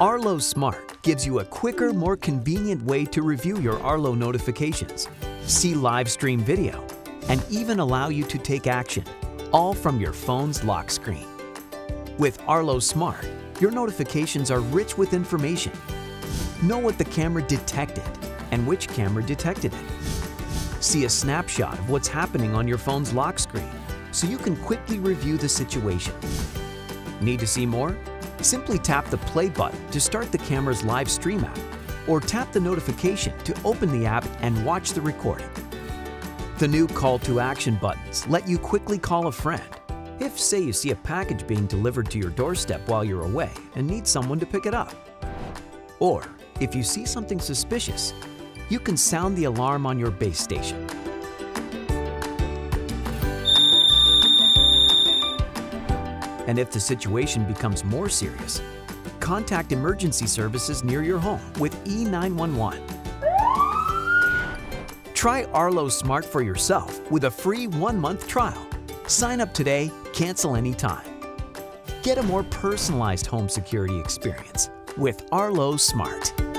Arlo Smart gives you a quicker, more convenient way to review your Arlo notifications, see live stream video, and even allow you to take action, all from your phone's lock screen. With Arlo Smart, your notifications are rich with information. Know what the camera detected and which camera detected it. See a snapshot of what's happening on your phone's lock screen so you can quickly review the situation. Need to see more? Simply tap the play button to start the camera's live stream app or tap the notification to open the app and watch the recording. The new call to action buttons let you quickly call a friend if, say, you see a package being delivered to your doorstep while you're away and need someone to pick it up. Or if you see something suspicious, you can sound the alarm on your base station. And if the situation becomes more serious, contact emergency services near your home with E911. Try Arlo Smart for yourself with a free one-month trial. Sign up today, cancel anytime. Get a more personalized home security experience with Arlo Smart.